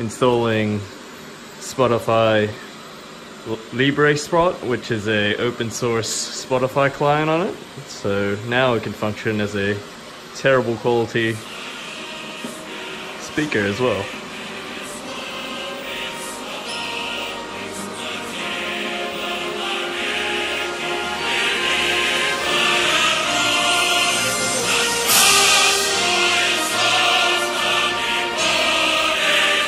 installing Spotify librespot, which is a open source Spotify client on it. So now it can function as a terrible quality speaker as well.